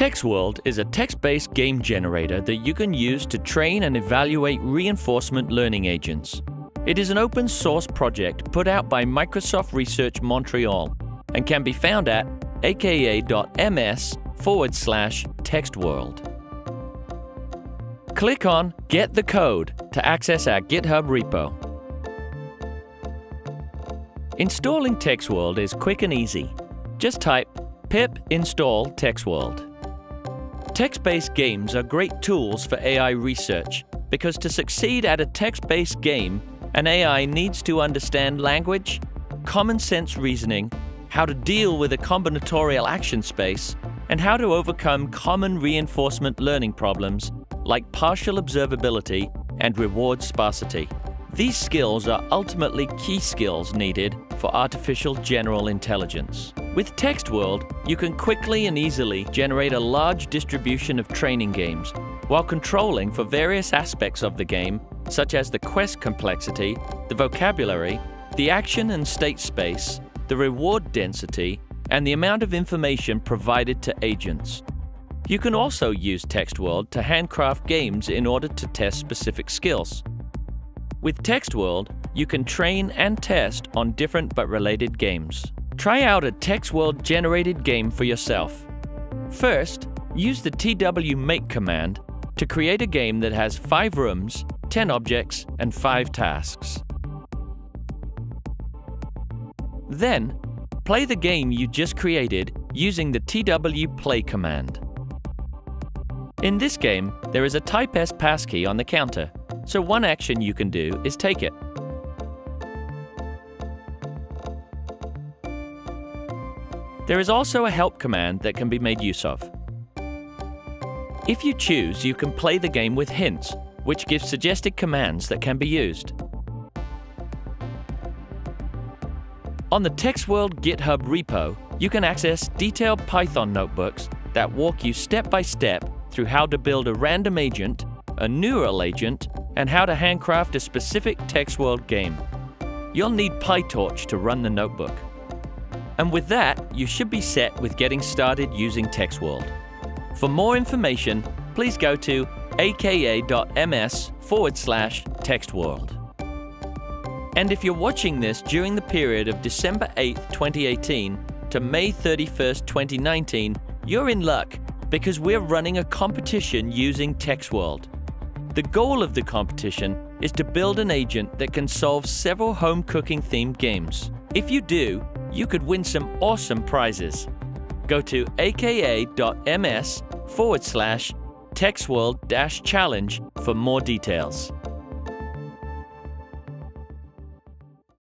TextWorld is a text-based game generator that you can use to train and evaluate reinforcement learning agents. It is an open source project put out by Microsoft Research Montreal and can be found at aka.ms forward slash textworld. Click on Get the Code to access our GitHub repo. Installing TextWorld is quick and easy. Just type pip install TextWorld. Text-based games are great tools for AI research because to succeed at a text-based game, an AI needs to understand language, common sense reasoning, how to deal with a combinatorial action space, and how to overcome common reinforcement learning problems like partial observability and reward sparsity. These skills are ultimately key skills needed for artificial general intelligence. With TextWorld, you can quickly and easily generate a large distribution of training games while controlling for various aspects of the game, such as the quest complexity, the vocabulary, the action and state space, the reward density, and the amount of information provided to agents. You can also use TextWorld to handcraft games in order to test specific skills. With TextWorld, you can train and test on different but related games. Try out a TextWorld generated game for yourself. First, use the TW make command to create a game that has 5 rooms, 10 objects, and 5 tasks. Then, play the game you just created using the TW play command. In this game, there is a Type S passkey on the counter, so one action you can do is take it. There is also a help command that can be made use of. If you choose, you can play the game with hints, which give suggested commands that can be used. On the TextWorld GitHub repo, you can access detailed Python notebooks that walk you step by step through how to build a random agent, a neural agent, and how to handcraft a specific TextWorld game. You'll need PyTorch to run the notebook. And with that, you should be set with getting started using TextWorld. For more information, please go to aka.ms forward slash textworld. And if you're watching this during the period of December 8, 2018 to May 31, 2019, you're in luck because we're running a competition using TextWorld. The goal of the competition is to build an agent that can solve several home cooking themed games. If you do, you could win some awesome prizes. Go to aka.ms forward slash textworld challenge for more details.